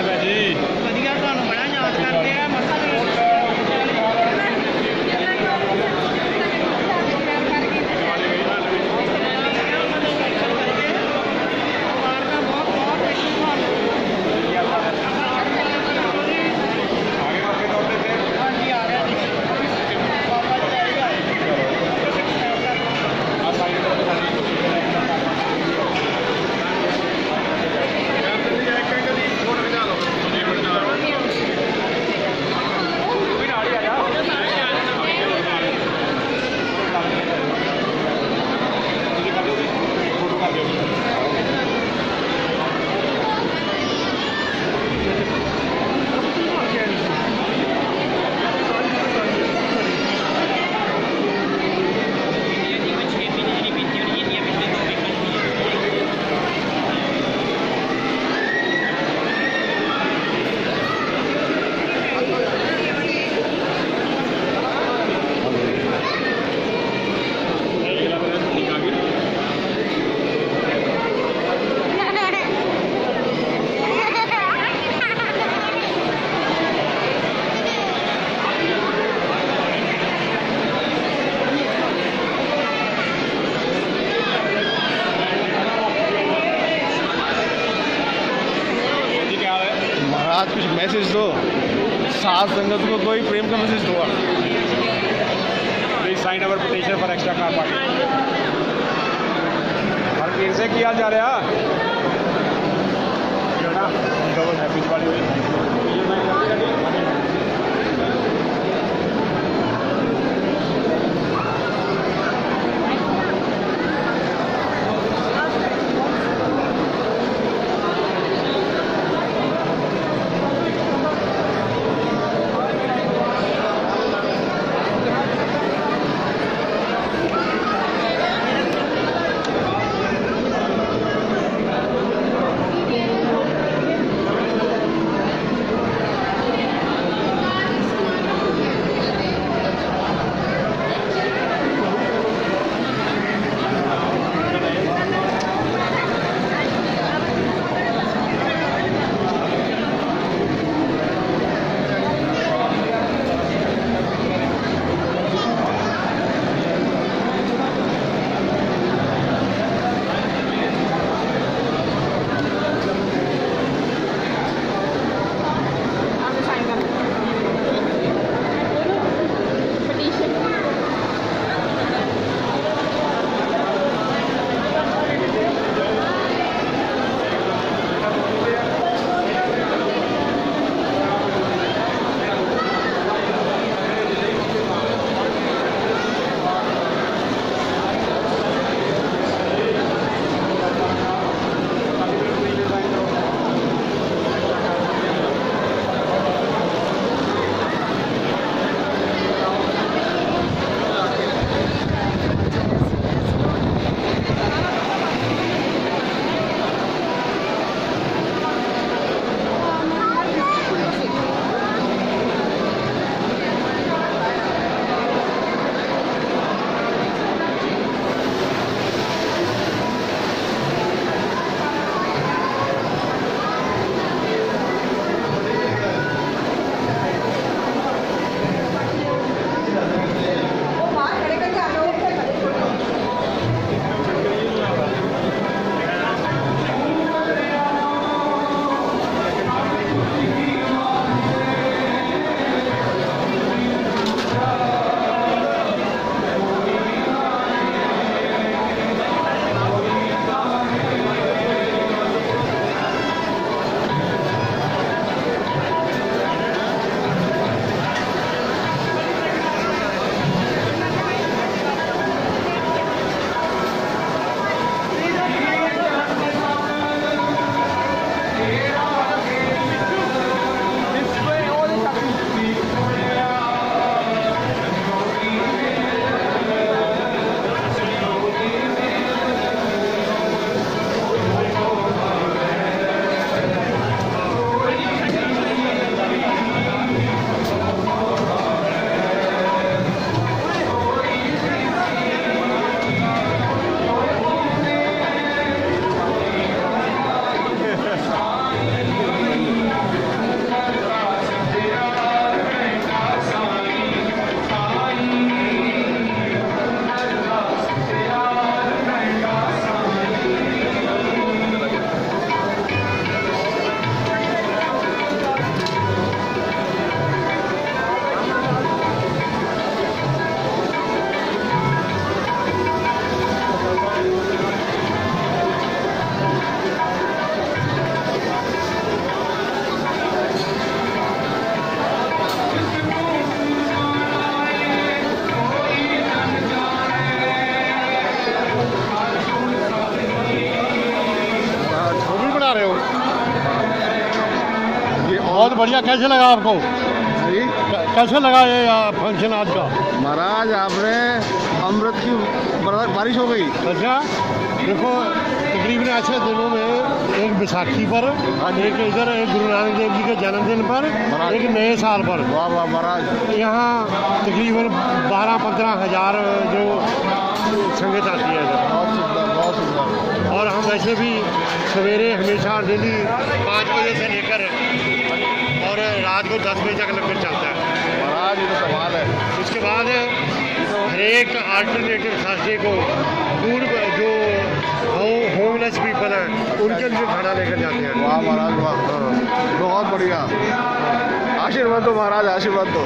Obrigado. ساتھ سنگت میں کوئی فریم کا میسج ہوا کوئی سائن اوور پٹیشن پر ایکسٹرا کاروا اور پھر سے کیا جا رہا بڑھیا کیسے لگا آپ کو؟ جی؟ کیسے لگا یہ فنکشن آج کا؟ مہاراج آپ نے امرت کی بارش ہو گئی۔ اچھا دیکھو تقریباً ایسے دنوں میں ایک بیساکھی پر ہاں جی۔ ایک ادھر ایک گرو نانک دیو جی کے جنم دن پر ایک نئے سال پر۔ واہ واہ مہاراج۔ یہاں تقریباً بارہ پندرہ ہزار جو سنگت آتی ہے۔ اور ہم ایسے بھی سویرے ہمیشہ ڈیلی پانچ بجے سے لے کر رات کو دس بجے تک لنگر چلتا ہے۔ مہاراج یہ تو سوال ہے۔ اس کے بعد ہر ایک آلٹرنیٹو ساتھی کو دور جو ہوم لیس پیپل ہیں ان کے لیے کھانا لے کر جاتے ہیں۔ واہ مہاراج واہ بہت بڑھیا۔ آشیرواد تو مہاراج آشیرواد تو